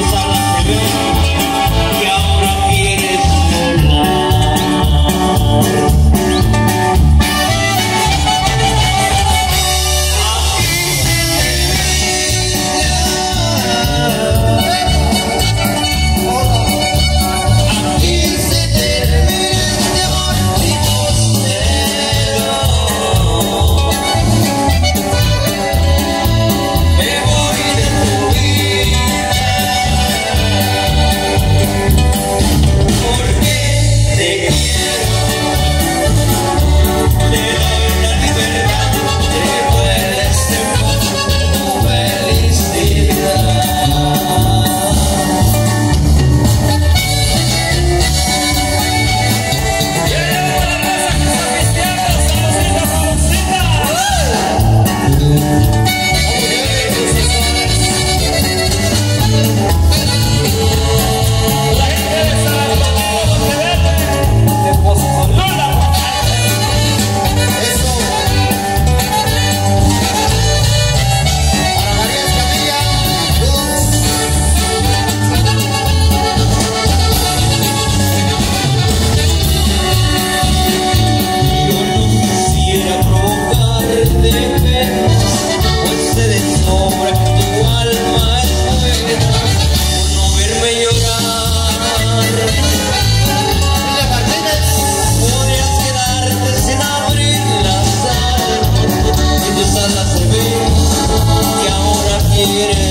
Yes, Pues se desombre tu alma es buena Por no verme llorar Si le partides podría quedarte sin abrir la sal Si te salas a servir que ahora quieres